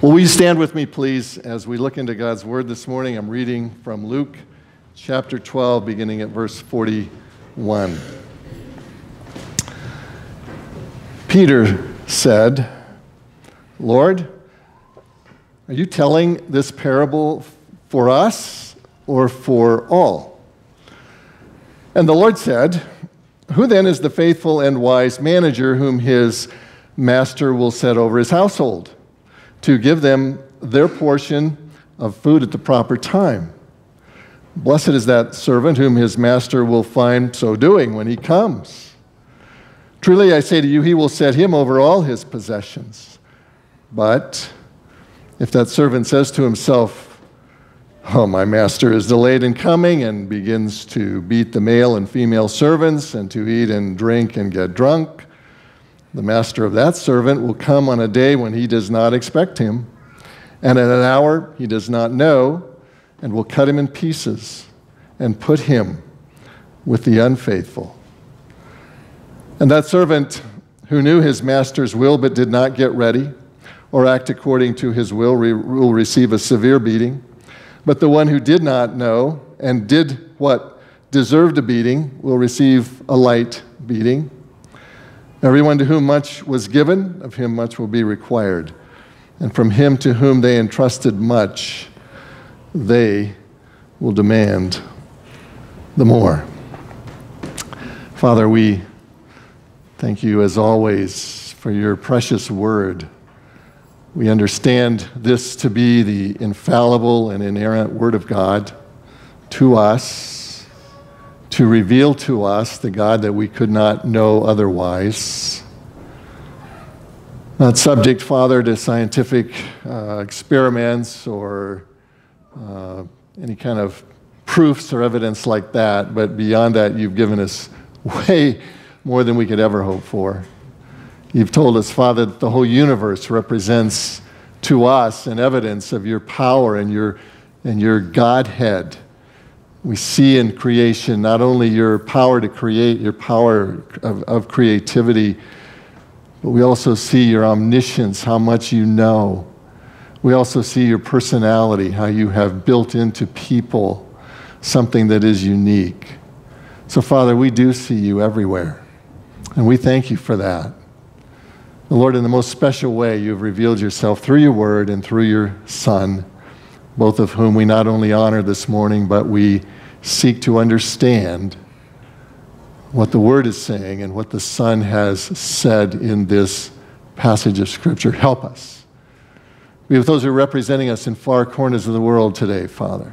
Well, will you stand with me, please, as we look into God's Word this morning? I'm reading from Luke chapter 12, beginning at verse 41. Peter said, Lord, are you telling this parable for us or for all? And the Lord said, Who then is the faithful and wise manager whom his master will set over his household to give them their portion of food at the proper time? Blessed is that servant whom his master will find so doing when he comes. Truly I say to you, he will set him over all his possessions. But if that servant says to himself, Oh, my master is delayed in coming, and begins to beat the male and female servants, and to eat and drink and get drunk, the master of that servant will come on a day when he does not expect him, and at an hour he does not know, and will cut him in pieces and put him with the unfaithful. And that servant who knew his master's will but did not get ready or act according to his will will receive a severe beating. But the one who did not know and did what deserved a beating will receive a light beating. Everyone to whom much was given, of him much will be required. And from him to whom they entrusted much, they will demand the more. Father, we thank you as always for your precious word. We understand this to be the infallible and inerrant word of God to us, to reveal to us the God that we could not know otherwise. Not subject, Father, to scientific uh, experiments or uh, any kind of proofs or evidence like that, but beyond that, you've given us way more than we could ever hope for. You've told us, Father, that the whole universe represents to us an evidence of your power and your, and your Godhead. We see in creation not only your power to create, your power of, of creativity, but we also see your omniscience, how much you know we also see your personality, how you have built into people something that is unique. So, Father, we do see you everywhere, and we thank you for that. Lord, in the most special way, you've revealed yourself through your word and through your Son, both of whom we not only honor this morning, but we seek to understand what the word is saying and what the Son has said in this passage of Scripture. Help us be with those who are representing us in far corners of the world today, Father.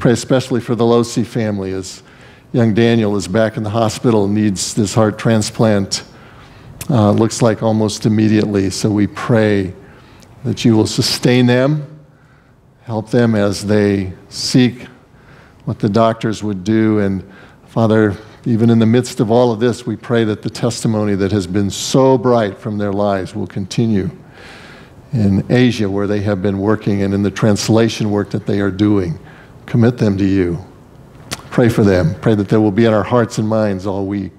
Pray especially for the Losi family as young Daniel is back in the hospital and needs this heart transplant. Uh, looks like almost immediately. So we pray that you will sustain them, help them as they seek what the doctors would do. And Father, even in the midst of all of this, we pray that the testimony that has been so bright from their lives will continue in Asia where they have been working and in the translation work that they are doing. Commit them to you. Pray for them. Pray that they will be in our hearts and minds all week.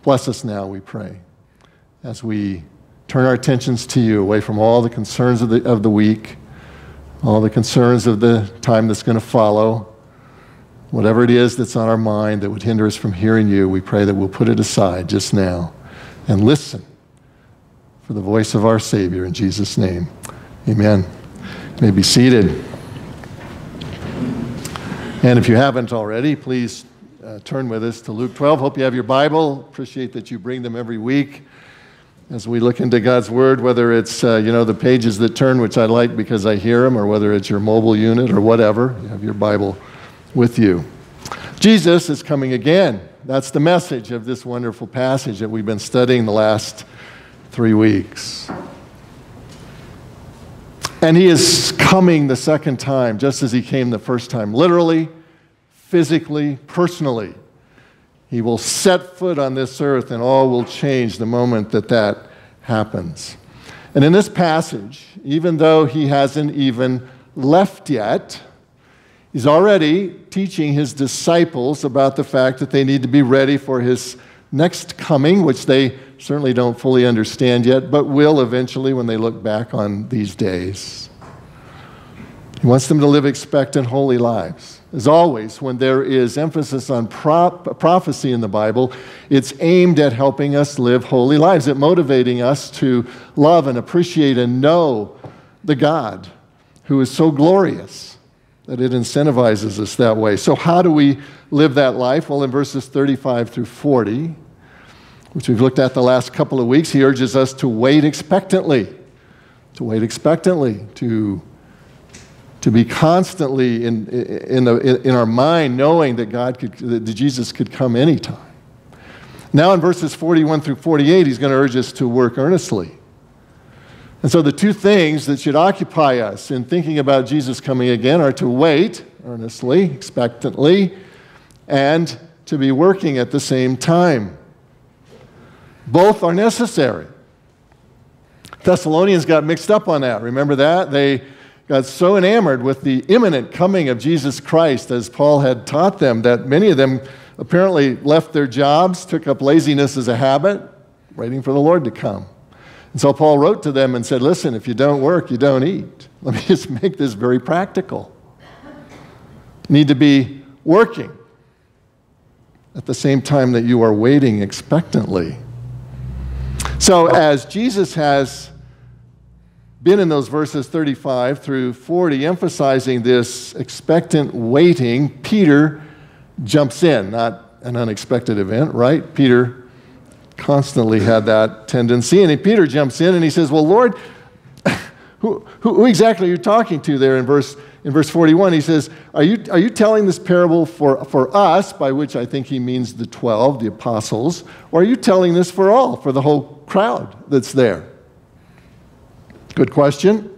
Bless us now, we pray, as we turn our attentions to you away from all the concerns of the, of the week, all the concerns of the time that's going to follow. Whatever it is that's on our mind that would hinder us from hearing you, we pray that we'll put it aside just now and listen for the voice of our Savior in Jesus' name. Amen. You may be seated. And if you haven't already, please uh, turn with us to Luke 12. Hope you have your Bible. Appreciate that you bring them every week as we look into God's Word, whether it's, uh, you know, the pages that turn, which I like because I hear them, or whether it's your mobile unit or whatever. You have your Bible with you. Jesus is coming again. That's the message of this wonderful passage that we've been studying the last three weeks. And he is coming the second time, just as he came the first time, literally, physically, personally. He will set foot on this earth, and all will change the moment that that happens. And in this passage, even though he hasn't even left yet, he's already teaching his disciples about the fact that they need to be ready for his next coming, which they certainly don't fully understand yet, but will eventually when they look back on these days. He wants them to live expectant, holy lives. As always, when there is emphasis on prop- prophecy in the Bible, it's aimed at helping us live holy lives, at motivating us to love and appreciate and know the God who is so glorious that it incentivizes us that way. So, how do we live that life? Well, in verses 35 through 40, which we've looked at the last couple of weeks, he urges us to wait expectantly, to wait expectantly, to to be constantly in, in, the, in our mind knowing that God could, that Jesus could come anytime. Now in verses 41 through 48, he's going to urge us to work earnestly. And so the two things that should occupy us in thinking about Jesus coming again are to wait earnestly, expectantly, and to be working at the same time. Both are necessary. Thessalonians got mixed up on that. Remember that? They got so enamored with the imminent coming of Jesus Christ, as Paul had taught them, that many of them apparently left their jobs, took up laziness as a habit, waiting for the Lord to come. And so Paul wrote to them and said, Listen, if you don't work, you don't eat. Let me just make this very practical. You need to be working at the same time that you are waiting expectantly. So, as Jesus has been in those verses 35 through 40, emphasizing this expectant waiting, Peter jumps in. Not an unexpected event, right? Peter constantly had that tendency. And Peter jumps in and he says, Well, Lord, who, who, exactly are you talking to there in verse, in verse 41? He says, are you, are you telling this parable for, for us, by which I think he means the 12, the apostles, or are you telling this for all, for the whole crowd that's there? Good question.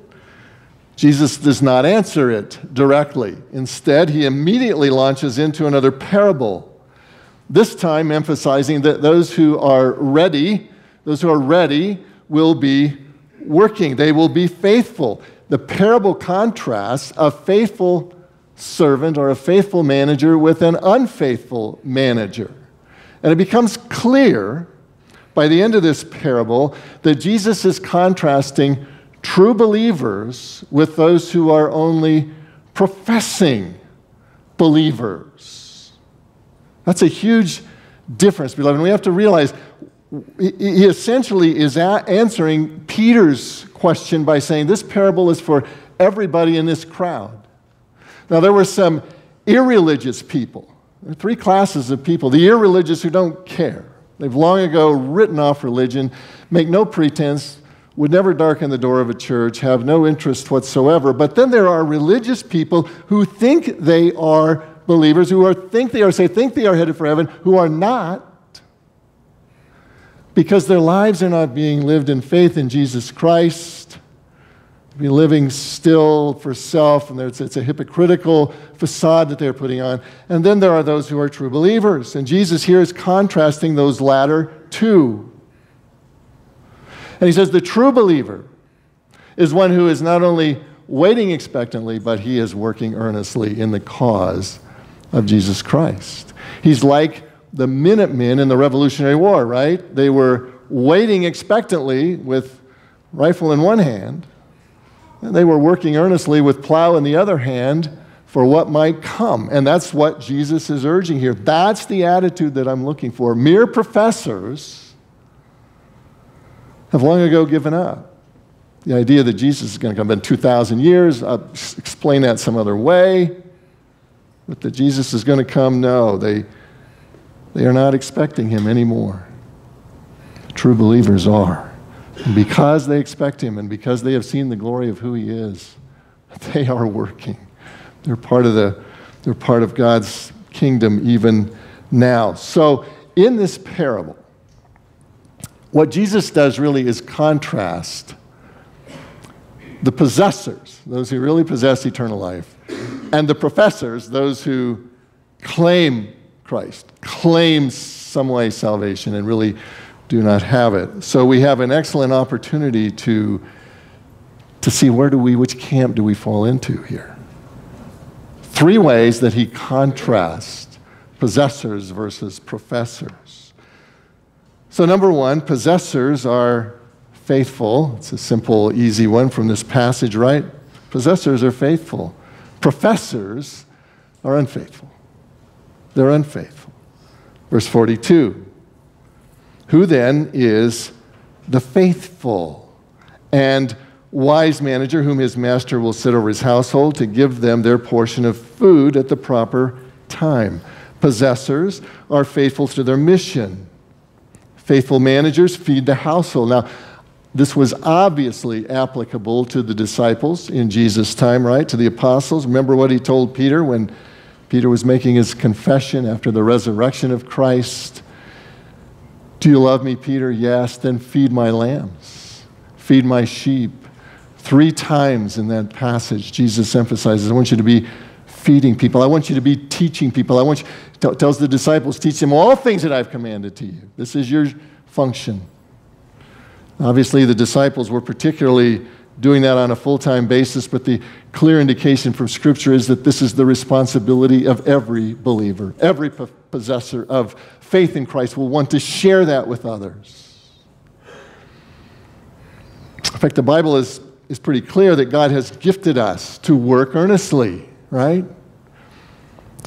Jesus does not answer it directly. Instead, he immediately launches into another parable, this time emphasizing that those who are ready, those who are ready, will be working. They will be faithful. The parable contrasts a faithful servant or a faithful manager with an unfaithful manager. And it becomes clear by the end of this parable that Jesus is contrasting true believers with those who are only professing believers. That's a huge difference, beloved. And we have to realize he essentially is answering Peter's question by saying this parable is for everybody in this crowd. Now, there were some irreligious people. There are three classes of people the irreligious who don't care. They've long ago written off religion, make no pretense, would never darken the door of a church, have no interest whatsoever. But then there are religious people who think they are believers, who are, think they are say think they are headed for heaven, who are not, because their lives are not being lived in faith in Jesus Christ. Be living still for self, and it's a hypocritical facade that they're putting on. And then there are those who are true believers. And Jesus here is contrasting those latter two. And he says the true believer is one who is not only waiting expectantly, but he is working earnestly in the cause of Jesus Christ. He's like the Minutemen in the Revolutionary War, right? They were waiting expectantly with rifle in one hand, and they were working earnestly with plow in the other hand for what might come. And that's what Jesus is urging here. That's the attitude that I'm looking for. Mere professors have long ago given up. The idea that Jesus is going to come in 2,000 years, I'll explain that some other way. But that Jesus is going to come, no, they, they are not expecting him anymore. True believers are. And because they expect him and because they have seen the glory of who he is, they are working. They're part of, the, they're part of God's kingdom even now. So, in this parable, what Jesus does really is contrast the possessors, those who really possess eternal life, and the professors, those who claim Christ, claim some way salvation, and really do not have it. So we have an excellent opportunity to, to see where do we, which camp do we fall into here. Three ways that he contrasts possessors versus professors. So, number one, possessors are faithful. It's a simple, easy one from this passage, right? Possessors are faithful. Professors are unfaithful. They're unfaithful. Verse 42 Who then is the faithful and wise manager whom his master will set over his household to give them their portion of food at the proper time? Possessors are faithful to their mission. Faithful managers feed the household. Now, this was obviously applicable to the disciples in Jesus' time, right? To the apostles. Remember what he told Peter when Peter was making his confession after the resurrection of Christ? Do you love me, Peter? Yes. Then feed my lambs, feed my sheep. Three times in that passage, Jesus emphasizes, I want you to be feeding people. I want you to be teaching people. I want you, t- tells the disciples, teach them all things that I've commanded to you. This is your function. Obviously, the disciples were particularly doing that on a full time basis, but the clear indication from Scripture is that this is the responsibility of every believer. Every possessor of faith in Christ will want to share that with others. In fact, the Bible is, is pretty clear that God has gifted us to work earnestly, right?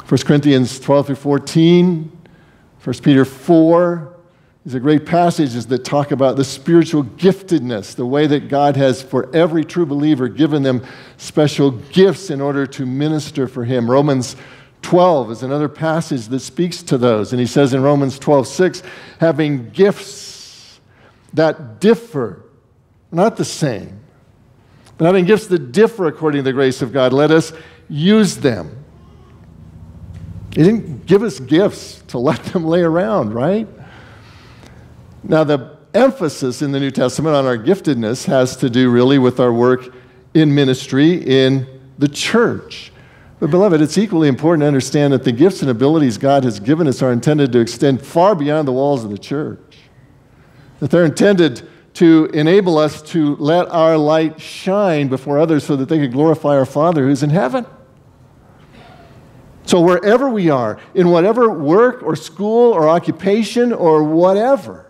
1 Corinthians 12 through 14, 1 Peter 4, these are great passages that talk about the spiritual giftedness, the way that God has, for every true believer, given them special gifts in order to minister for Him. Romans 12 is another passage that speaks to those. And he says in Romans 12, 6, having gifts that differ, not the same, but having gifts that differ according to the grace of God, let us use them. He didn't give us gifts to let them lay around, right? Now, the emphasis in the New Testament on our giftedness has to do really with our work in ministry in the church. But, beloved, it's equally important to understand that the gifts and abilities God has given us are intended to extend far beyond the walls of the church. That they're intended to enable us to let our light shine before others so that they could glorify our Father who's in heaven. So, wherever we are, in whatever work or school or occupation or whatever,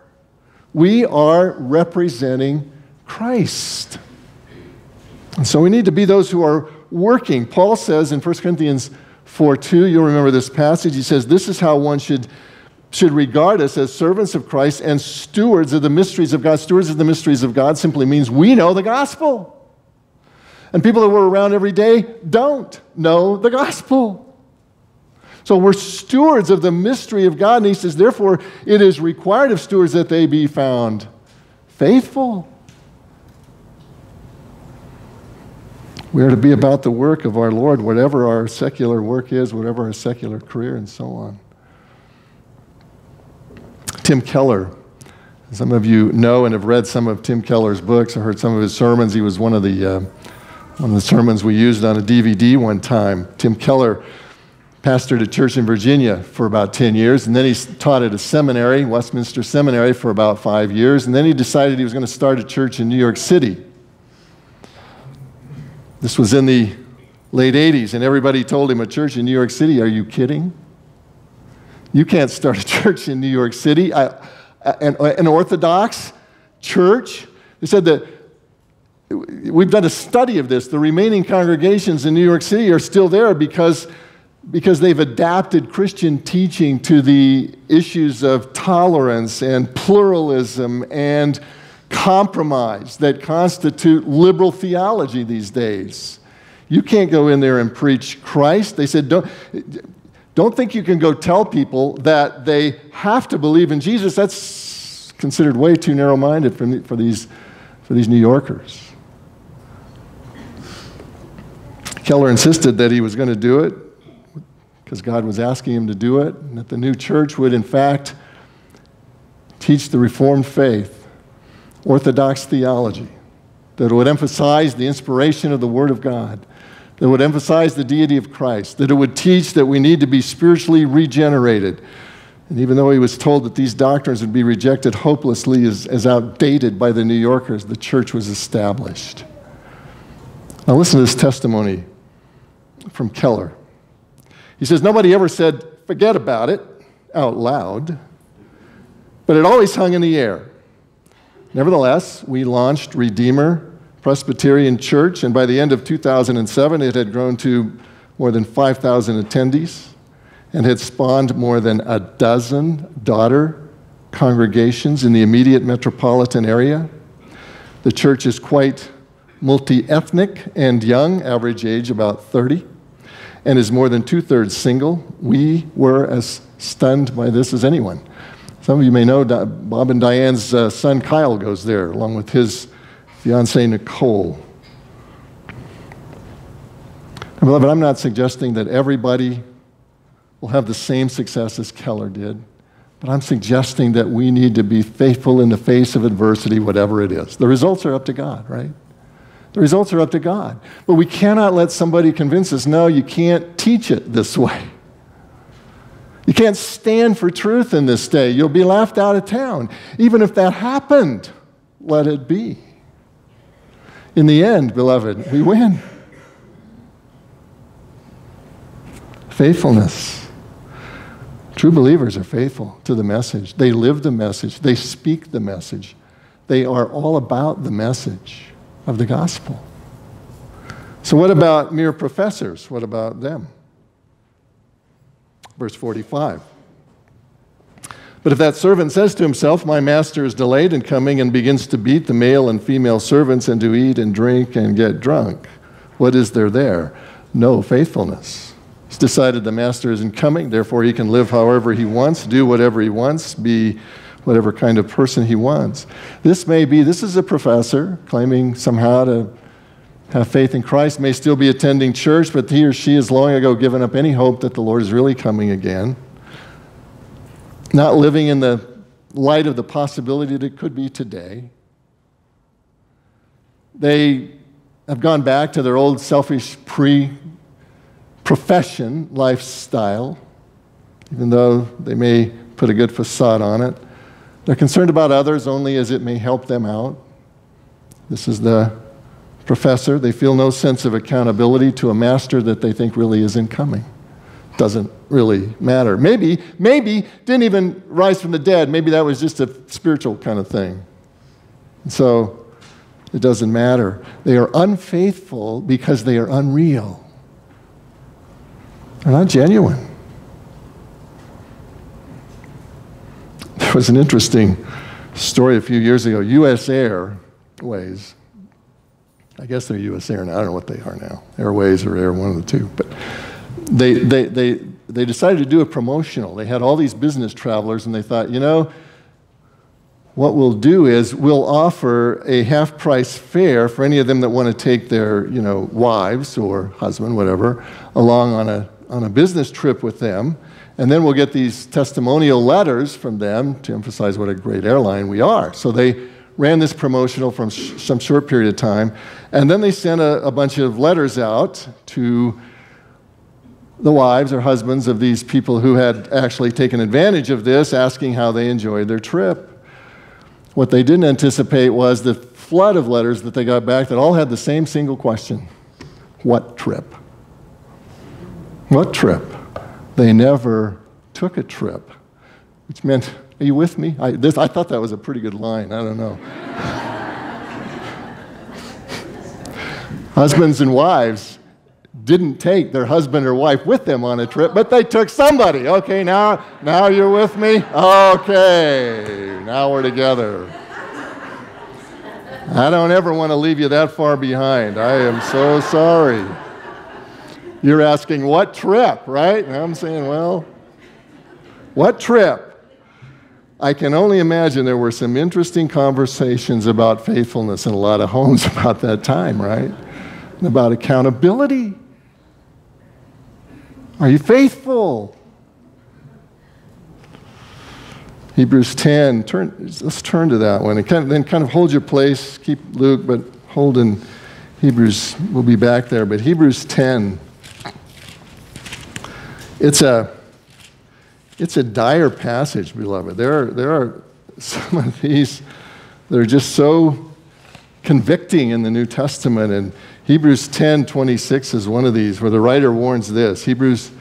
we are representing Christ. And so we need to be those who are working. Paul says in 1 Corinthians 4 2, you'll remember this passage. He says, This is how one should, should regard us as servants of Christ and stewards of the mysteries of God. Stewards of the mysteries of God simply means we know the gospel. And people that we're around every day don't know the gospel. So we're stewards of the mystery of God. And he says, therefore, it is required of stewards that they be found faithful. We are to be about the work of our Lord, whatever our secular work is, whatever our secular career, and so on. Tim Keller. Some of you know and have read some of Tim Keller's books or heard some of his sermons. He was one of the, uh, one of the sermons we used on a DVD one time. Tim Keller pastored a church in Virginia for about 10 years, and then he taught at a seminary, Westminster Seminary, for about five years, and then he decided he was going to start a church in New York City. This was in the late 80s, and everybody told him, A church in New York City? Are you kidding? You can't start a church in New York City. I, an, an Orthodox church. He said that we've done a study of this. The remaining congregations in New York City are still there because because they've adapted Christian teaching to the issues of tolerance and pluralism and compromise that constitute liberal theology these days. You can't go in there and preach Christ. They said, don't, don't think you can go tell people that they have to believe in Jesus. That's considered way too narrow minded for, for, these, for these New Yorkers. Keller insisted that he was going to do it because God was asking him to do it, and that the new church would, in fact, teach the Reformed faith, Orthodox theology, that would emphasize the inspiration of the Word of God, that would emphasize the deity of Christ, that it would teach that we need to be spiritually regenerated. And even though he was told that these doctrines would be rejected hopelessly as, as outdated by the New Yorkers, the church was established. Now, listen to this testimony from Keller. He says, Nobody ever said, forget about it, out loud. but it always hung in the air. Nevertheless, we launched Redeemer Presbyterian Church, and by the end of 2007, it had grown to more than 5,000 attendees and had spawned more than a dozen daughter congregations in the immediate metropolitan area. The church is quite multi ethnic and young, average age about 30, and is more than two thirds single. We were as stunned by this as anyone. Some of you may know Bob and Diane's uh, son Kyle goes there, along with his fiancee Nicole. Beloved, I'm not suggesting that everybody will have the same success as Keller did. But I'm suggesting that we need to be faithful in the face of adversity, whatever it is. The results are up to God, right? The results are up to God. But we cannot let somebody convince us, no, you can't teach it this way. You can't stand for truth in this day. You'll be laughed out of town. Even if that happened, let it be. In the end, beloved, we win. Faithfulness. True believers are faithful to the message. They live the message, they speak the message. They are all about the message of the gospel. So, what about mere professors? What about them? Verse 45. But if that servant says to himself, My master is delayed in coming, and begins to beat the male and female servants, and to eat and drink and get drunk, what is there there? No faithfulness. He's decided the master isn't coming, therefore he can live however he wants, do whatever he wants, be whatever kind of person he wants. This may be, this is a professor claiming somehow to have faith in Christ, may still be attending church, but he or she has long ago given up any hope that the Lord is really coming again. Not living in the light of the possibility that it could be today. They have gone back to their old selfish pre profession lifestyle, even though they may put a good facade on it. They're concerned about others only as it may help them out. This is the professor. They feel no sense of accountability to a master that they think really isn't coming. Doesn't really matter. Maybe, maybe didn't even rise from the dead. Maybe that was just a spiritual kind of thing. So it doesn't matter. They are unfaithful because they are unreal. They're not genuine. There was an interesting story a few years ago. U.S. Airways, I guess they're U.S. Air now. I don't know what they are now. Airways or Air, one of the two. But they, they, they, they decided to do a promotional. They had all these business travelers, and they thought, you know, what we'll do is we'll offer a half price fare for any of them that want to take their you know wives or husband whatever along on a on a business trip with them, and then we'll get these testimonial letters from them to emphasize what a great airline we are. So they ran this promotional from some short period of time, and then they sent a, a bunch of letters out to the wives or husbands of these people who had actually taken advantage of this, asking how they enjoyed their trip. What they didn't anticipate was the flood of letters that they got back that all had the same single question What trip? What trip? They never took a trip, which meant, are you with me? I, this, I thought that was a pretty good line. I don't know. Husbands and wives didn't take their husband or wife with them on a trip, but they took somebody. Okay, now, now you're with me? Okay, now we're together. I don't ever want to leave you that far behind. I am so sorry. You're asking, what trip, right? And I'm saying, well, what trip? I can only imagine there were some interesting conversations about faithfulness in a lot of homes about that time, right? And about accountability. Are you faithful? Hebrews 10, turn, let's turn to that one. And kind of, then kind of hold your place. Keep Luke, but hold in Hebrews. We'll be back there. But Hebrews 10. It's a, it's a dire passage, beloved. There are, there are some of these that are just so convicting in the New Testament. And Hebrews 10 26 is one of these where the writer warns this Hebrews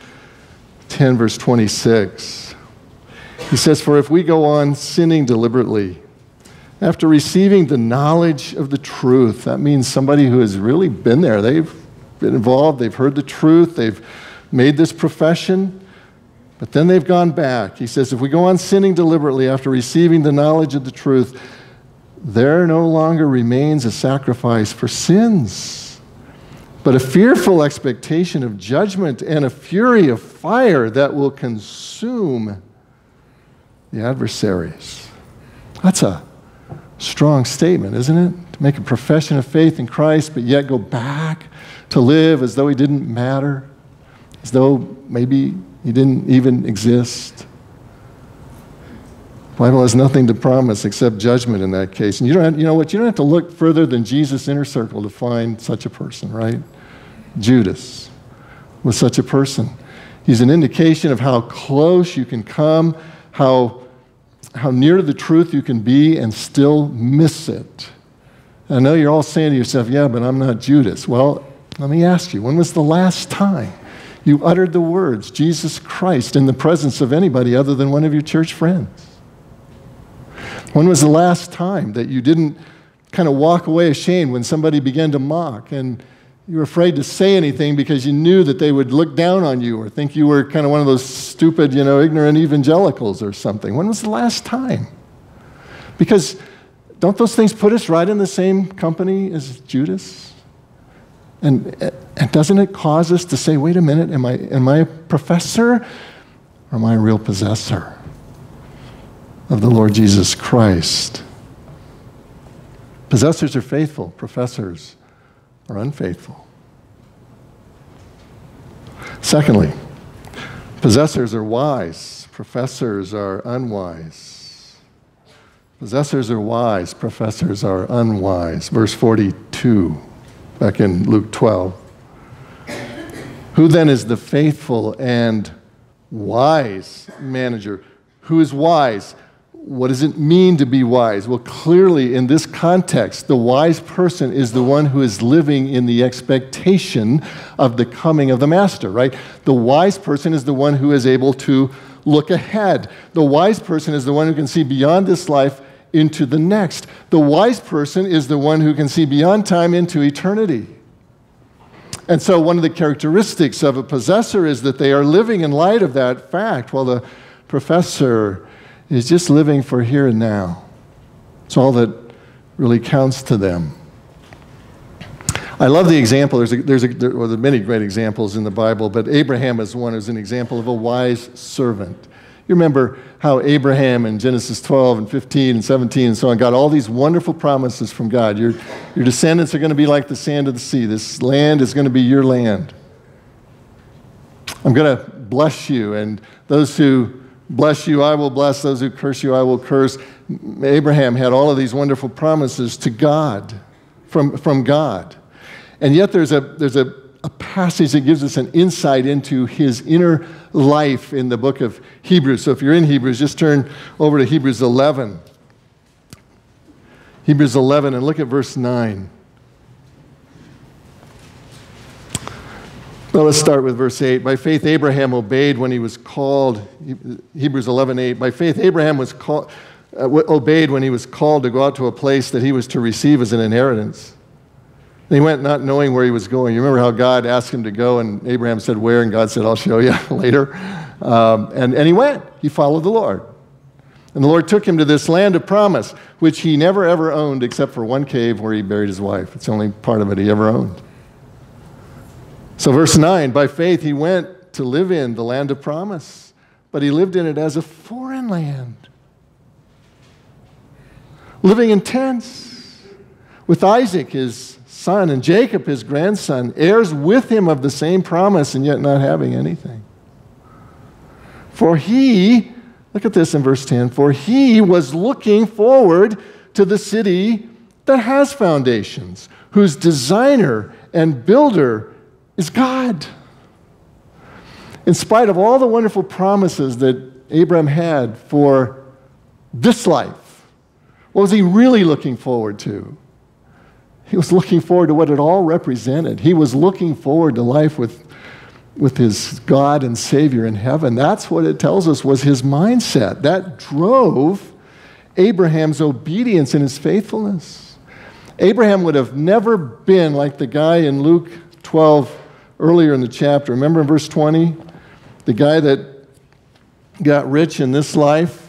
10, verse 26. He says, For if we go on sinning deliberately, after receiving the knowledge of the truth, that means somebody who has really been there. They've been involved, they've heard the truth, they've made this profession, but then they've gone back. He says, If we go on sinning deliberately after receiving the knowledge of the truth, there no longer remains a sacrifice for sins, but a fearful expectation of judgment and a fury of fire that will consume the adversaries. That's a strong statement, isn't it? To make a profession of faith in Christ, but yet go back to live as though he didn't matter, as though maybe he didn't even exist. The Bible has nothing to promise except judgment in that case. And you don't have, you know what? You don't have to look further than Jesus' inner circle to find such a person, right? Judas was such a person. He's an indication of how close you can come, how, how near to the truth you can be and still miss it. I know you're all saying to yourself, yeah, but I'm not Judas. Well, let me ask you, when was the last time you uttered the words, Jesus Christ, in the presence of anybody other than one of your church friends? When was the last time that you didn't kind of walk away ashamed when somebody began to mock and you were afraid to say anything because you knew that they would look down on you or think you were kind of one of those stupid, you know, ignorant evangelicals or something. When was the last time? Because don't those things put us right in the same company as Judas? And, and doesn't it cause us to say, wait a minute, am I, am I a professor or am I a real possessor of the Lord Jesus Christ? Possessors are faithful, professors are unfaithful. Secondly, possessors are wise, professors are unwise. Possessors are wise, professors are unwise. Verse 42, back in Luke 12. Who then is the faithful and wise manager? Who is wise? what does it mean to be wise? Well, clearly, in this context, the wise person is the one who is living in the expectation of the coming of the master, right? The wise person is the one who is able to look ahead. The wise person is the one who can see beyond this life into the next. The wise person is the one who can see beyond time into eternity. And so, one of the characteristics of a possessor is that they are living in light of that fact, while the professor is just living for here and now. It's all that really counts to them. I love the example. There's, a, there's, a, there, well, there are many great examples in the Bible, but Abraham is one who's an example of a wise servant. You remember how Abraham in Genesis 12 and 15 and 17 and so on got all these wonderful promises from God. Your, your descendants are going to be like the sand of the sea. This land is going to be your land. I'm going to bless you, and those who Bless you, I will bless. Those who curse you, I will curse. Abraham had all of these wonderful promises to God, from, from God. And yet there's, a, there's a, a passage that gives us an insight into his inner life in the book of Hebrews. So if you're in Hebrews, just turn over to Hebrews 11. Hebrews 11 and look at verse 9. Well, let's start with verse 8. By faith, Abraham obeyed when he was called. Hebrews 11 8. By faith, Abraham was called, uh, obeyed when he was called to go out to a place that he was to receive as an inheritance. And he went not knowing where he was going. You remember how God asked him to go, and Abraham said, Where? And God said, I'll show you later. Um, and, and he went. He followed the Lord. And the Lord took him to this land of promise, which he never ever owned except for one cave where he buried his wife. It's the only part of it he ever owned. So, verse 9 by faith he went to live in the land of promise, but he lived in it as a foreign land, living in tents with Isaac, his son, and Jacob, his grandson, heirs with him of the same promise, and yet not having anything. For he, look at this in verse 10, for he was looking forward to the city that has foundations, whose designer and builder is God. In spite of all the wonderful promises that Abraham had for this life, what was he really looking forward to? He was looking forward to what it all represented. He was looking forward to life with with his God and Savior in heaven. That's what it tells us was his mindset. That drove Abraham's obedience and his faithfulness. Abraham would have never been like the guy in Luke 12 earlier in the chapter. Remember in verse 20? The guy that got rich in this life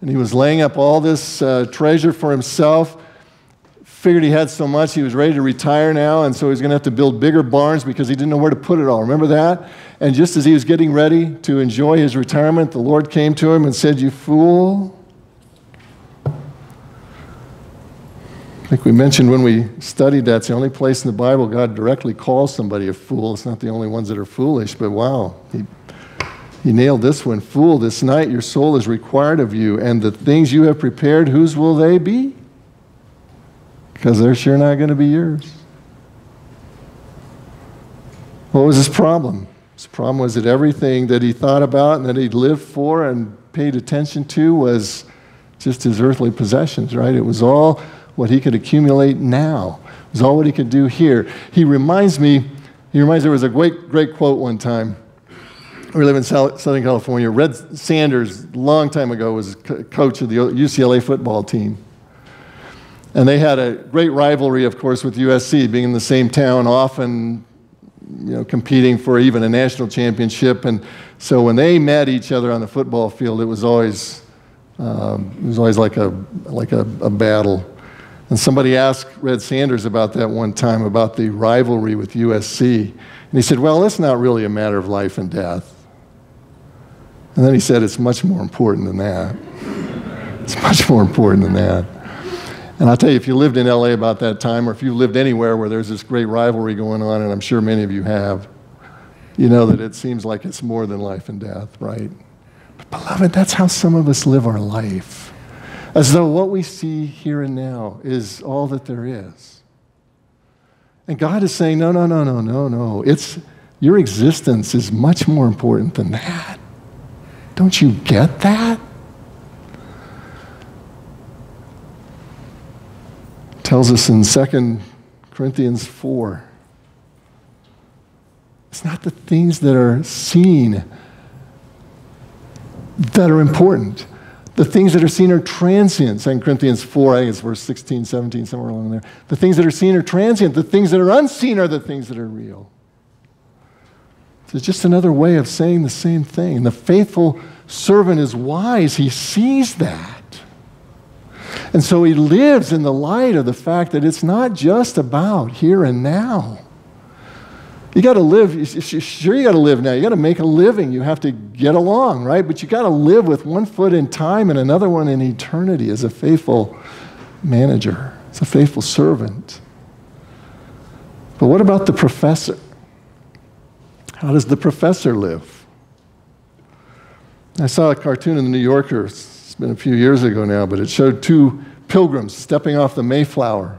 and he was laying up all this uh, treasure for himself figured he had so much, he was ready to retire now, and so he's going to have to build bigger barns because he didn't know where to put it all. Remember that? And just as he was getting ready to enjoy his retirement, the Lord came to him and said, You fool. I think we mentioned when we studied that, it's the only place in the Bible God directly calls somebody a fool. It's not the only ones that are foolish, but wow, he, he nailed this one. Fool, this night your soul is required of you, and the things you have prepared, whose will they be? Because they're sure not going to be yours. What was his problem? His problem was that everything that he thought about and that he lived for and paid attention to was just his earthly possessions, right? It was all what he could accumulate now. It was all what he could do here. He reminds me, he reminds me, there was a great, great quote one time. We live in Southern California. Red Sanders, long time ago, was coach of the UCLA football team. And they had a great rivalry, of course, with USC, being in the same town, often you know, competing for even a national championship. And so when they met each other on the football field, it was always, um, it was always like, a, like a, a battle. And somebody asked Red Sanders about that one time, about the rivalry with USC. And he said, Well, it's not really a matter of life and death. And then he said, It's much more important than that. It's much more important than that. And I'll tell you, if you lived in LA about that time, or if you lived anywhere where there's this great rivalry going on, and I'm sure many of you have, you know that it seems like it's more than life and death, right? But beloved, that's how some of us live our life. As though what we see here and now is all that there is. And God is saying, no, no, no, no, no, no. It's your existence is much more important than that. Don't you get that? Tells us in 2 Corinthians 4. It's not the things that are seen that are important. The things that are seen are transient. 2 Corinthians 4, I think it's verse 16, 17, somewhere along there. The things that are seen are transient. The things that are unseen are the things that are real. So it's just another way of saying the same thing. The faithful servant is wise, he sees that. And so he lives in the light of the fact that it's not just about here and now. You got to live, sure, you got to live now. You got to make a living. You have to get along, right? But you got to live with one foot in time and another one in eternity as a faithful manager, as a faithful servant. But what about the professor? How does the professor live? I saw a cartoon in the New Yorker been a few years ago now, but it showed two pilgrims stepping off the Mayflower.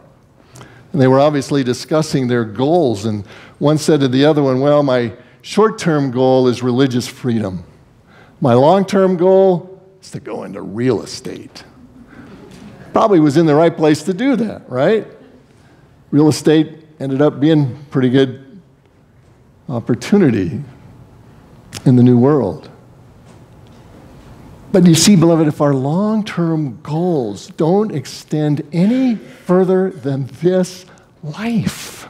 And they were obviously discussing their goals. And one said to the other one, Well, my short term goal is religious freedom. My long term goal is to go into real estate. Probably was in the right place to do that, right? Real estate ended up being pretty good opportunity in the new world. But you see, beloved, if our long term goals don't extend any further than this life,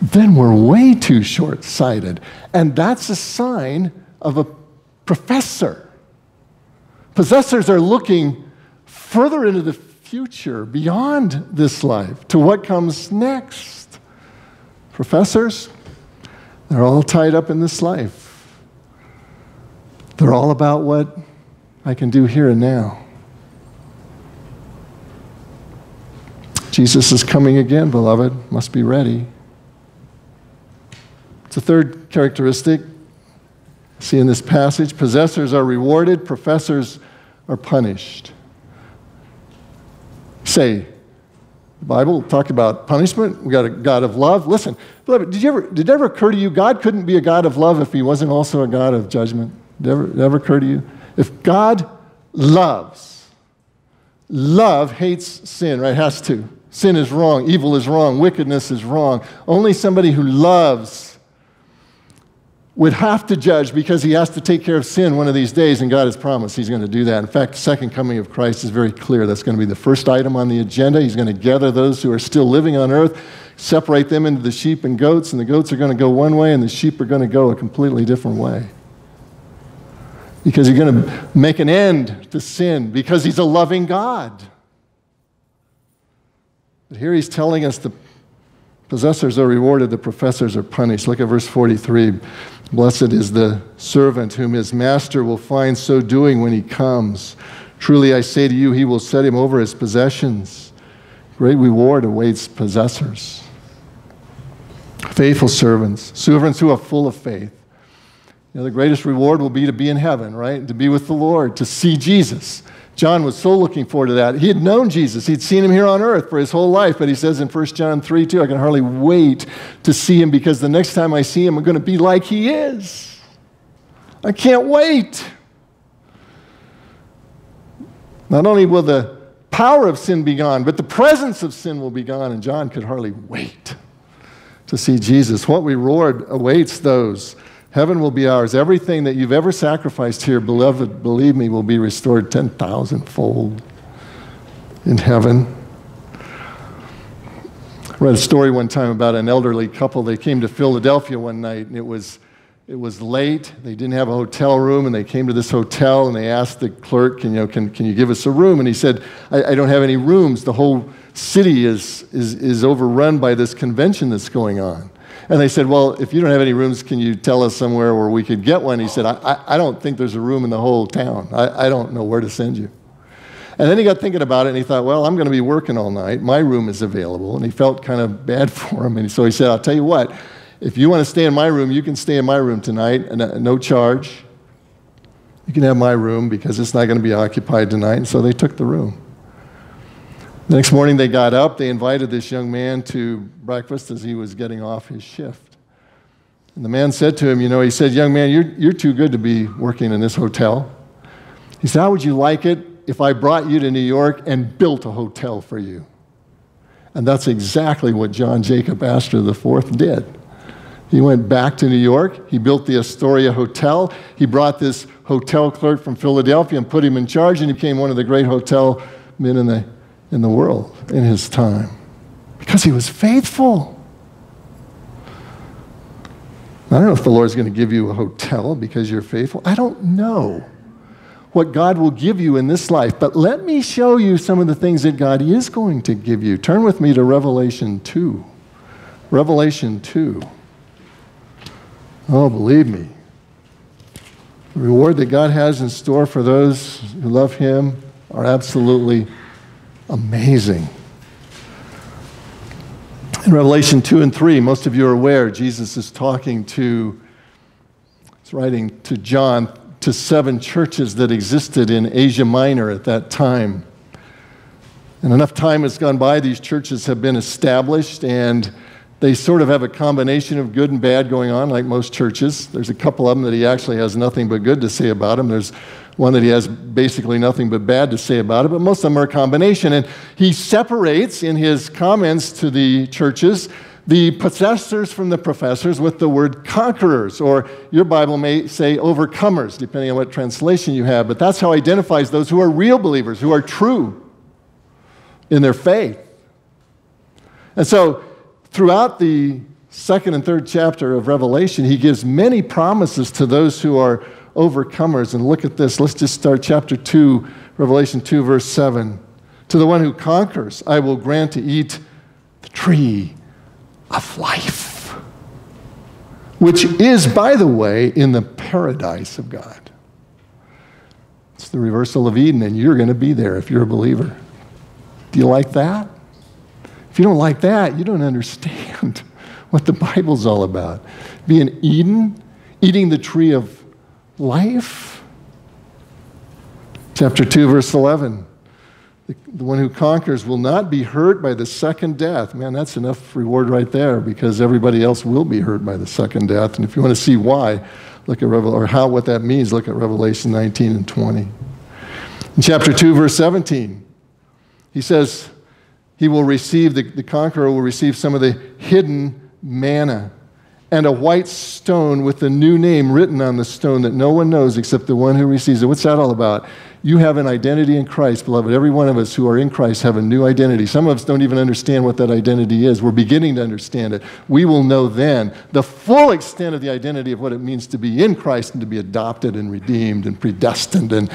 then we're way too short sighted. And that's a sign of a professor. Possessors are looking further into the future, beyond this life, to what comes next. Professors, they're all tied up in this life. They're all about what I can do here and now. Jesus is coming again, beloved. Must be ready. It's a third characteristic. See in this passage possessors are rewarded, professors are punished. Say, the Bible talk about punishment. We got a God of love. Listen, beloved, did, you ever, did it ever occur to you God couldn't be a God of love if he wasn't also a God of judgment? Did ever, did ever occur to you? If God loves, love hates sin, right? Has to. Sin is wrong, evil is wrong, wickedness is wrong. Only somebody who loves would have to judge because he has to take care of sin one of these days, and God has promised he's going to do that. In fact, the second coming of Christ is very clear. That's going to be the first item on the agenda. He's going to gather those who are still living on earth, separate them into the sheep and goats, and the goats are going to go one way, and the sheep are going to go a completely different way. Because he's going to make an end to sin, because he's a loving God. But here he's telling us the possessors are rewarded, the professors are punished. Look at verse 43. Blessed is the servant whom his master will find so doing when he comes. Truly I say to you, he will set him over his possessions. Great reward awaits possessors. Faithful servants, servants who are full of faith. You know, the greatest reward will be to be in heaven, right? To be with the Lord, to see Jesus. John was so looking forward to that. He had known Jesus. He'd seen him here on earth for his whole life, but he says in 1 John 3 2, I can hardly wait to see him because the next time I see him, I'm going to be like he is. I can't wait. Not only will the power of sin be gone, but the presence of sin will be gone, and John could hardly wait to see Jesus. What we reward awaits those Heaven will be ours. Everything that you've ever sacrificed here, beloved, believe me, will be restored 10,000 fold in heaven. I read a story one time about an elderly couple. They came to Philadelphia one night, and it was, it was late. They didn't have a hotel room, and they came to this hotel, and they asked the clerk, you know, can, can you give us a room? And he said, I, I don't have any rooms. The whole city is, is, is overrun by this convention that's going on. And they said, Well, if you don't have any rooms, can you tell us somewhere where we could get one? He said, I, I, don't think there's a room in the whole town. I, I don't know where to send you. And then he got thinking about it and he thought, Well, I'm going to be working all night. My room is available. And he felt kind of bad for him. And so he said, I'll tell you what, if you want to stay in my room, you can stay in my room tonight, and uh, no charge. You can have my room because it's not going to be occupied tonight. And so they took the room. The next morning they got up, they invited this young man to breakfast as he was getting off his shift. And the man said to him, You know, he said, Young man, you're, you're too good to be working in this hotel. He said, How would you like it if I brought you to New York and built a hotel for you? And that's exactly what John Jacob Astor IV did. He went back to New York. He built the Astoria Hotel. He brought this hotel clerk from Philadelphia and put him in charge, and he became one of the great hotel men in the in the world in his time because he was faithful. I don't know if the Lord's going to give you a hotel because you're faithful. I don't know what God will give you in this life, but let me show you some of the things that God is going to give you. Turn with me to Revelation 2. Revelation 2. Oh, believe me. The reward that God has in store for those who love Him are absolutely amazing. In Revelation 2 and 3, most of you are aware, Jesus is talking to, he's writing to John to seven churches that existed in Asia Minor at that time. And enough time has gone by, these churches have been established, and they sort of have a combination of good and bad going on, like most churches. There's a couple of them that he actually has nothing but good to say about them. There's one that he has basically nothing but bad to say about it, but most of them are a combination. And he separates in his comments to the churches the possessors from the professors with the word conquerors, or your Bible may say overcomers, depending on what translation you have. But that's how he identifies those who are real believers, who are true in their faith. And so, throughout the second and third chapter of Revelation, he gives many promises to those who are overcomers. And look at this. Let's just start chapter 2, Revelation 2, verse 7. To the one who conquers, I will grant to eat the tree of life, which is, by the way, in the paradise of God. It's the reversal of Eden, and you're going to be there if you're a believer. Do you like that? If you don't like that, you don't understand what the Bible's all about. Being Eden, eating the tree of life. Chapter 2, verse 11. The, the one who conquers will not be hurt by the second death. Man, that's enough reward right there because everybody else will be hurt by the second death. And if you want to see why, look at Revel- or how what that means, look at Revelation 19 and 20. In chapter 2, verse 17, he says, He will receive, the, the conqueror will receive some of the hidden manna and a white stone with a new name written on the stone that no one knows except the one who receives it. What's that all about? You have an identity in Christ, beloved. Every one of us who are in Christ have a new identity. Some of us don't even understand what that identity is. We're beginning to understand it. We will know then the full extent of the identity of what it means to be in Christ and to be adopted and redeemed and predestined and,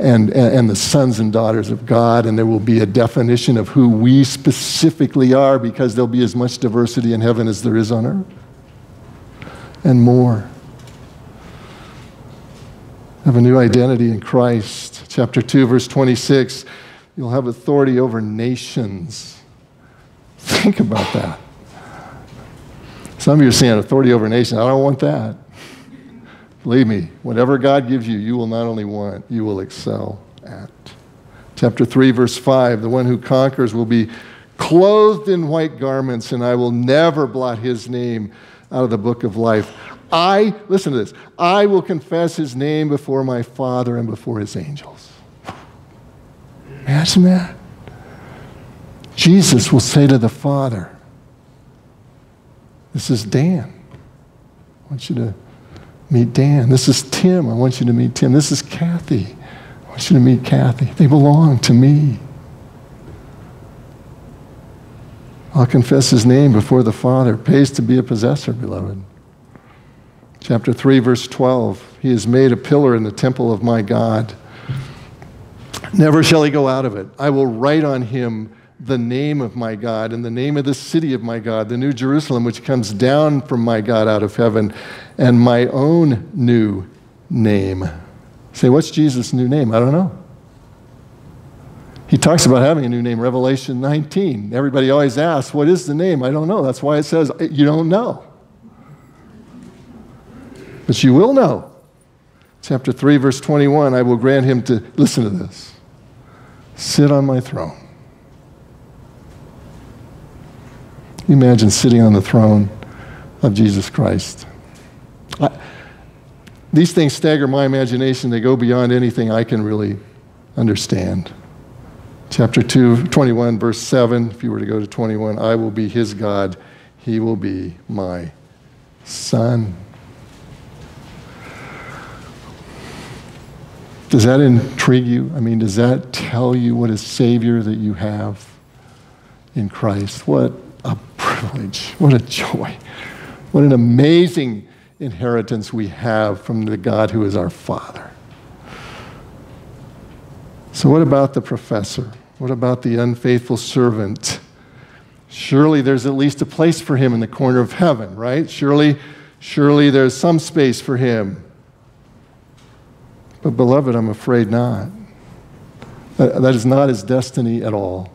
and, and the sons and daughters of God. And there will be a definition of who we specifically are because there'll be as much diversity in heaven as there is on earth and more. Have a new identity in Christ. Chapter 2, verse 26 you'll have authority over nations. Think about that. Some of you are saying authority over nations. I don't want that. Believe me, whatever God gives you, you will not only want, you will excel at. Chapter 3, verse 5 the one who conquers will be clothed in white garments, and I will never blot his name out of the book of life. I, listen to this, I will confess his name before my Father and before his angels. Imagine that. Jesus will say to the Father, This is Dan. I want you to meet Dan. This is Tim. I want you to meet Tim. This is Kathy. I want you to meet Kathy. They belong to me. I'll confess his name before the Father. Pays to be a possessor, beloved. Chapter 3, verse 12. He is made a pillar in the temple of my God. Never shall he go out of it. I will write on him the name of my God and the name of the city of my God, the new Jerusalem, which comes down from my God out of heaven, and my own new name. Say, what's Jesus' new name? I don't know. He talks about having a new name, Revelation 19. Everybody always asks, What is the name? I don't know. That's why it says, You don't know. But you will know. Chapter 3, verse 21 I will grant him to, listen to this, sit on my throne. Imagine sitting on the throne of Jesus Christ. I, these things stagger my imagination. They go beyond anything I can really understand. Chapter 2, 21, verse 7, if you were to go to 21, I will be his God, he will be my son. Does that intrigue you? I mean, does that tell you what a Savior that you have in Christ? What a privilege. What a joy. What an amazing inheritance we have from the God who is our Father. So, what about the professor? What about the unfaithful servant? Surely there's at least a place for him in the corner of heaven, right? Surely, surely there's some space for him. But, beloved, I'm afraid not. That is not his destiny at all.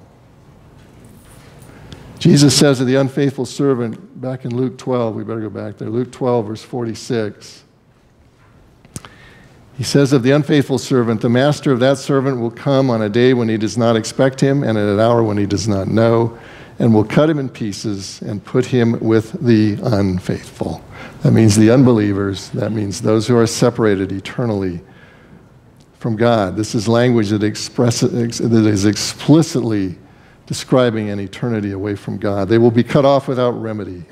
Jesus says to the unfaithful servant, back in Luke 12, we better go back there, Luke 12, verse 46. He says of the unfaithful servant, the master of that servant will come on a day when he does not expect him and at an hour when he does not know, and will cut him in pieces and put him with the unfaithful. That means the unbelievers. That means those who are separated eternally from God. This is language that, express, that is explicitly describing an eternity away from God. They will be cut off without remedy.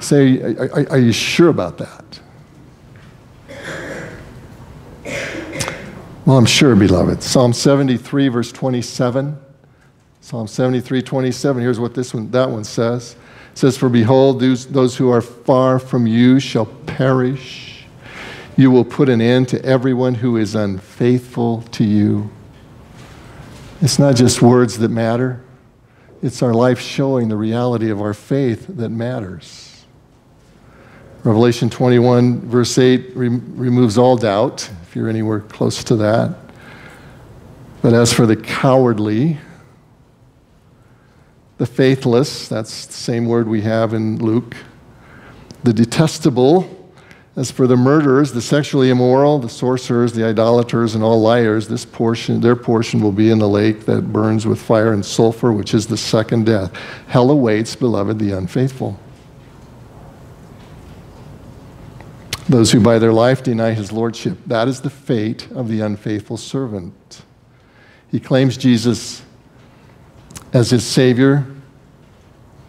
Say, are, are you sure about that? Well, I'm sure, beloved. Psalm 73, verse 27. Psalm 73, 27. Here's what this one, that one says. It says, For behold, those, who are far from you shall perish. You will put an end to everyone who is unfaithful to you. It's not just words that matter, it's our life showing the reality of our faith that matters. Revelation 21, verse 8, re- removes all doubt, if you're anywhere close to that. But as for the cowardly, the faithless, that's the same word we have in Luke, the detestable, as for the murderers, the sexually immoral, the sorcerers, the idolaters, and all liars, this portion, their portion will be in the lake that burns with fire and sulfur, which is the second death. Hell awaits, beloved, the unfaithful. Those who by their life deny his lordship. That is the fate of the unfaithful servant. He claims Jesus as his Savior,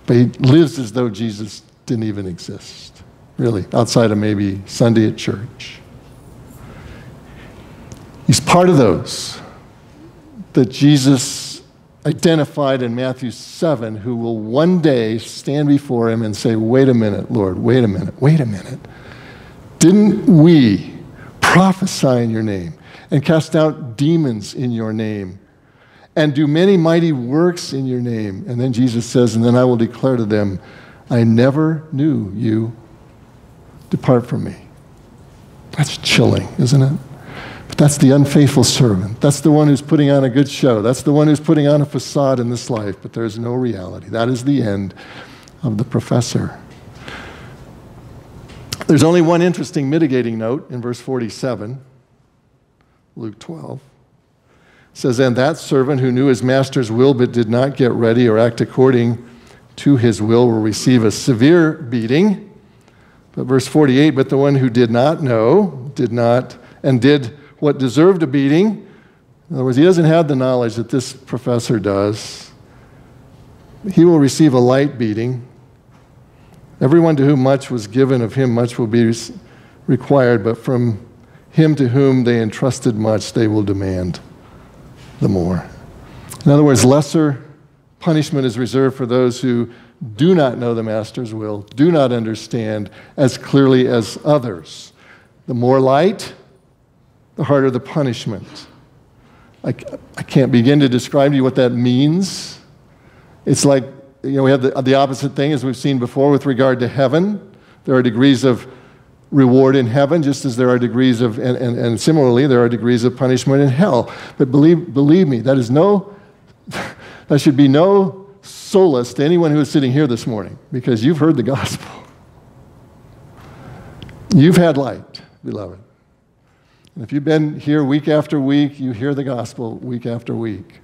but he lives as though Jesus didn't even exist, really, outside of maybe Sunday at church. He's part of those that Jesus identified in Matthew 7 who will one day stand before him and say, Wait a minute, Lord, wait a minute, wait a minute. Didn't we prophesy in your name and cast out demons in your name and do many mighty works in your name? And then Jesus says, And then I will declare to them, I never knew you. Depart from me. That's chilling, isn't it? But that's the unfaithful servant. That's the one who's putting on a good show. That's the one who's putting on a facade in this life, but there's no reality. That is the end of the professor. There's only one interesting mitigating note in verse 47, Luke 12. It says, And that servant who knew his master's will but did not get ready or act according to his will will receive a severe beating. But verse 48, but the one who did not know, did not, and did what deserved a beating, in other words, he doesn't have the knowledge that this professor does, he will receive a light beating. Everyone to whom much was given, of him much will be required, but from him to whom they entrusted much, they will demand the more. In other words, lesser punishment is reserved for those who do not know the master's will, do not understand as clearly as others. The more light, the harder the punishment. I, I can't begin to describe to you what that means. It's like you know, we have the, the opposite thing as we've seen before with regard to heaven. There are degrees of reward in heaven, just as there are degrees of, and, and, and similarly, there are degrees of punishment in hell. But believe, believe me, that is no, that should be no solace to anyone who is sitting here this morning because you've heard the gospel. You've had light, beloved. And if you've been here week after week, you hear the gospel week after week.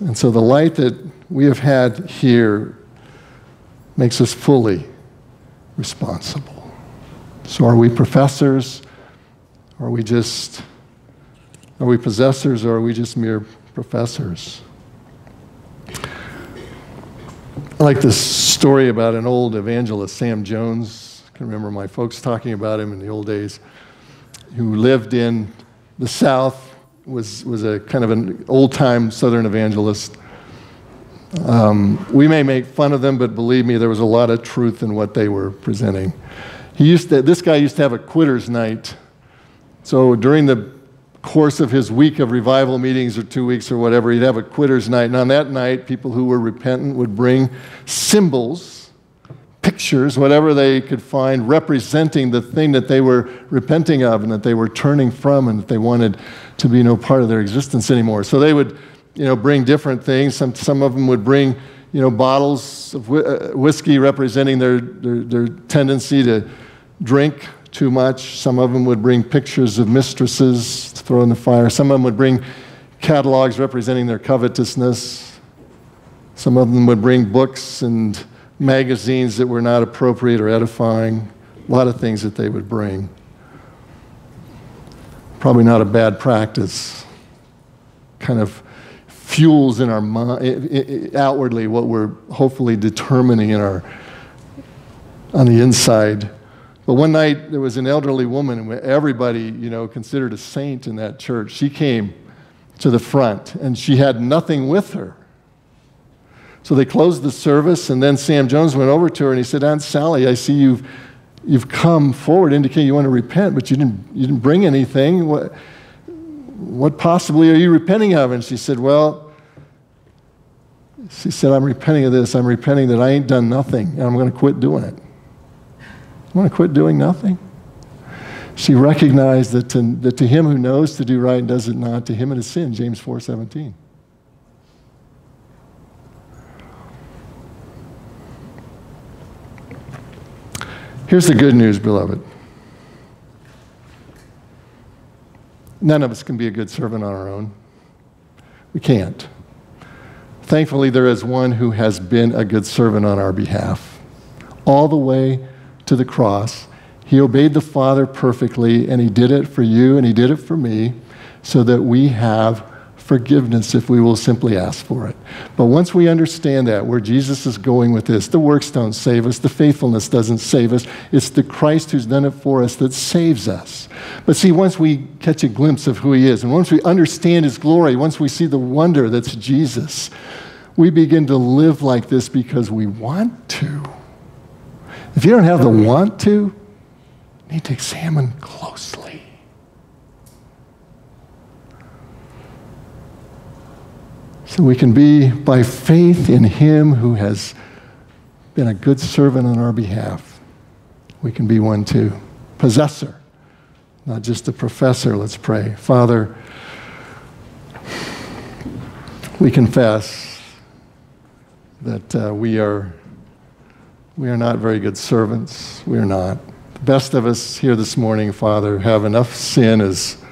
And so the light that we have had here makes us fully responsible. So are we professors? Are we just, are we possessors or are we just mere professors? I like this story about an old evangelist, Sam Jones. I can remember my folks talking about him in the old days, who lived in the South was, was a kind of an old time Southern evangelist. Um, we may make fun of them, but believe me, there was a lot of truth in what they were presenting. He used to, this guy used to have a quitter's night. So during the course of his week of revival meetings or two weeks or whatever, he'd have a quitter's night. And on that night, people who were repentant would bring symbols pictures, whatever they could find, representing the thing that they were repenting of and that they were turning from and that they wanted to be no part of their existence anymore. So they would, you know, bring different things. Some, some of them would bring, you know, bottles of uh, whiskey representing their, their, their tendency to drink too much. Some of them would bring pictures of mistresses to throw in the fire. Some of them would bring catalogs representing their covetousness. Some of them would bring books and magazines that were not appropriate or edifying, a lot of things that they would bring. Probably not a bad practice. Kind of fuels in our mind, outwardly what we're hopefully determining in our, on the inside. But one night there was an elderly woman, and everybody, you know, considered a saint in that church. She came to the front, and she had nothing with her. So they closed the service, and then Sam Jones went over to her and he said, Aunt Sally, I see you've, you've come forward indicating you want to repent, but you didn't, you didn't bring anything. What, what possibly are you repenting of? And she said, Well, she said, I'm repenting of this. I'm repenting that I ain't done nothing, and I'm going to quit doing it. I'm going to quit doing nothing. She recognized that to, that to him who knows to do right and does it not, to him it is sin, James 4 17. Here's the good news, beloved. None of us can be a good servant on our own. We can't. Thankfully, there is one who has been a good servant on our behalf. All the way to the cross, he obeyed the Father perfectly, and he did it for you, and he did it for me, so that we have forgiveness if we will simply ask for it. But once we understand that, where Jesus is going with this, the works don't save us, the faithfulness doesn't save us. It's the Christ who's done it for us that saves us. But see, once we catch a glimpse of who he is, and once we understand his glory, once we see the wonder that's Jesus, we begin to live like this because we want to. If you don't have the want to, you need to examine closely. So we can be by faith in Him who has been a good servant on our behalf. We can be one too. Possessor, not just a professor. Let's pray. Father, we confess that uh, we, are, we are not very good servants. We are not. The best of us here this morning, Father, have enough sin as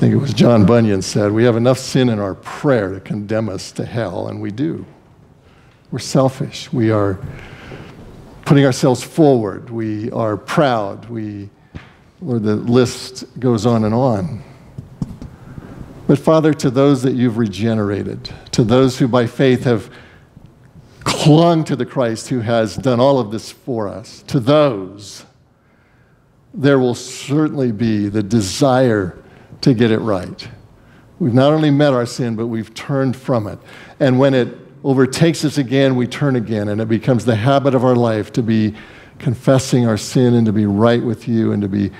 think it was John Bunyan said, we have enough sin in our prayer to condemn us to hell, and we do. We're selfish. We are putting ourselves forward. We are proud. We, or the list goes on and on. But Father, to those that you've regenerated, to those who by faith have clung to the Christ who has done all of this for us, to those, there will certainly be the desire to get it right. We've not only met our sin, but we've turned from it. And when it overtakes us again, we turn again, and it becomes the habit of our life to be confessing our sin and to be right with you and to be,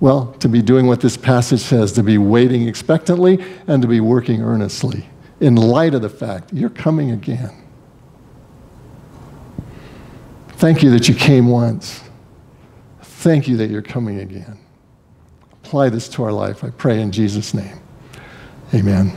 well, to be doing what this passage says, to be waiting expectantly and to be working earnestly in light of the fact you're coming again. Thank you that you came once. Thank you that you're coming again apply this to our life. I pray in Jesus' name. Amen.